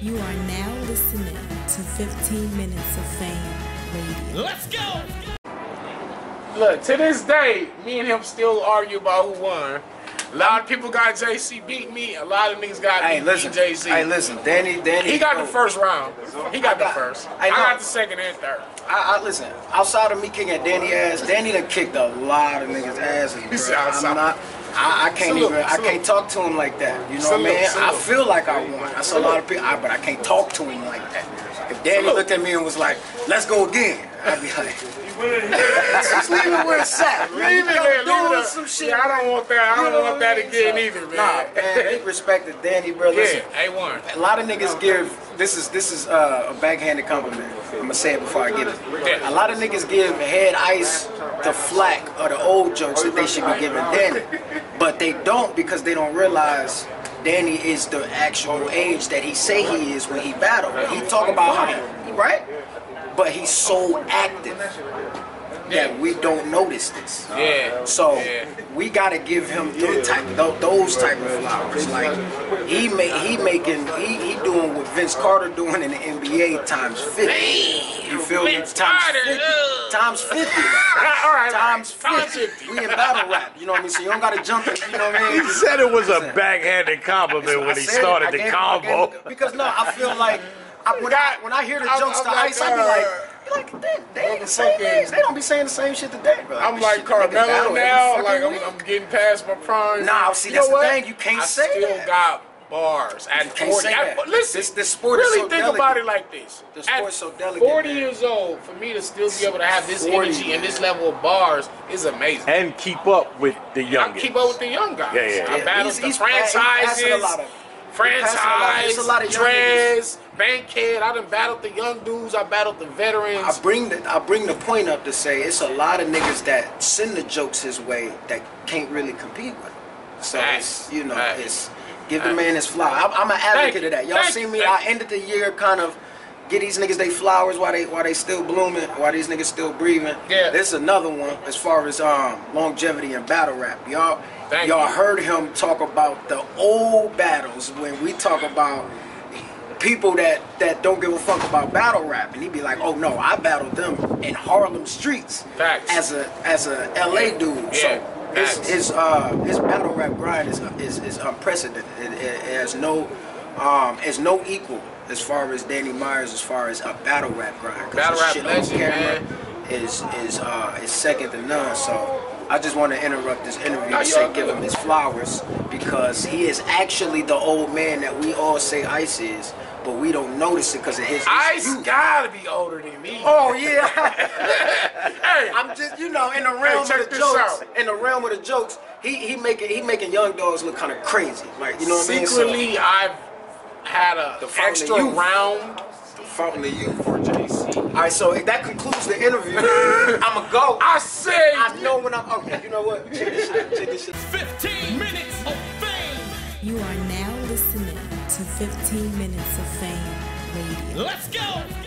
You are now listening to 15 Minutes of Fame Radio. Let's go! Look, to this day, me and him still argue about who won. A lot of people got JC beat me. A lot of niggas got Hey, me listen. beat JC. Hey, listen. Danny, Danny. He got the first round. He got I the first. I I know. got the second and third. I, I listen. Outside of me kicking Danny ass, Danny done kicked a lot of niggas' asses. He said Bro. outside. I'm not. I, I can't Salute, even. I can't talk to him like that. You know Salute, what I mean? I feel like I won. That's a lot of people, I, but I can't talk to him like that. If Danny Salute. looked at me and was like, "Let's go again," I'd be like, "Just leave it where it's at." Leave You it there. do Leave it some shit. Yeah, I don't want that. I don't know want that again So- either, man. Nah, man. He respected Danny, bro. Listen. yeah, A1. A lot of niggas give this is this is uh, a backhanded compliment. I'm gonna say it before I give it. Yeah. A lot of niggas give head ice the flack or the old jokes that they should be giving Danny, but they don't because they don't realize Danny is the actual age that he say he is when he battle. He talk about how he right, but he's so active that we don't notice this. Yeah. So Yeah. we gotta give him those type, those type of flowers. Like he make he making he, he doing what Vince Carter doing in the NBA times fifty. You feel me? Vince Times fifty. ugh. Times fifty. All right, Times Times fifty. We in battle rap. You know what I mean? So you don't gotta jump in. You know what I mean? He said it was a Listen. backhanded compliment when I he started the gave him- I gave combo. him- because no, I feel like I, when I when I hear the jokes I'm to like, Ice, I be uh, like, be like, they, they ain't the same motherfucking- age. They don't be saying the same shit today, bro. I'm like shit, Carmelo now. Like I'm. I'm getting past my prime. Nah, see, You that's the what? thing, you can't I say still that. got bars at You can't 40. say I- that. listen, This- this sport is really so think delicate. about it like this. The At sport's so delicate, 40 man. years old, for me to still be able to have this 40, energy and this level of bars is amazing. And keep up with the young youngest. keep up with the young guys. Yeah, yeah, I yeah. battle He's- the he's pa- he's a franchises, lot of- he's a lot- franchise, there's a lot of young Drez, Bankhead. I done battled the young dudes. I battled the veterans. I bring the I bring the point up to say it's a lot of niggas that send the jokes his way that can't really compete with him. So Facts. it's you know Facts. it's give the man his flower. I'm, I'm an advocate of that. Y'all see me? I ended the year kind of get these niggas they flowers while they while they still blooming, while these niggas still breathing. Yeah. This is another one as far as um longevity and battle rap. Y'all Thank y'all you. heard him talk about the old battles when we talk about people that that don't give a fuck about battle rap and he'd be like oh no i battled them in harlem streets Facts. as a as a la dude Yeah. so his his uh his battle rap grind is is, is unprecedented. It, it, it has no um has no equal as far as danny myers as far as a battle rap grind. Battle rap shit on legend, camera man. is is uh is second to none. So I just want to interrupt this interview No, to say give him his flowers because he is actually the old man that we all say Ice is, but we don't notice it because of his. his Ice youth. gotta be older than me. Oh yeah. hey, I'm just you know in the realm check of the jokes. out. In the realm of the jokes, he he making he making young dogs look kind of crazy. Like you know what I mean? So, secretly, I've had a The extra round the fountain of youth. for JC. All right, so if that concludes the interview, I'ma go. I say, I know when I'm okay. You know what? Check this shit. Check this shit. 15 minutes of fame! You are now listening to 15 Minutes of Fame Radio. Let's go!